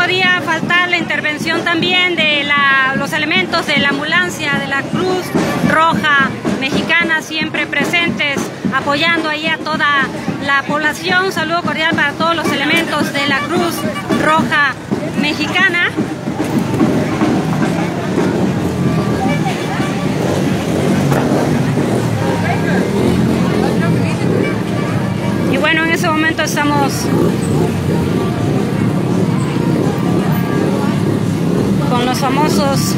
podía faltar la intervención también de los elementos de la ambulancia, de la Cruz Roja Mexicana, siempre presentes, apoyando ahí a toda la población. Un saludo cordial para todos los elementos de la Cruz Roja Mexicana. Y bueno, en ese momento estamos famosos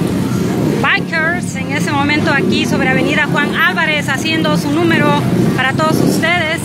bikers en ese momento aquí sobre Avenida Juan Álvarez haciendo su número para todos ustedes.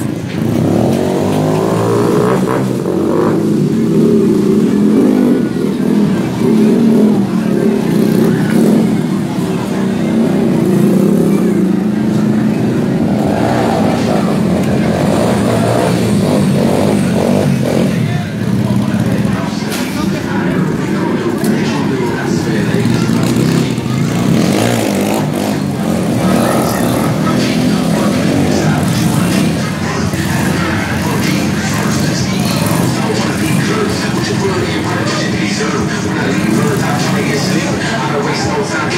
i'm gonna waste no time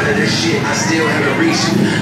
out of this shit i still haven't reached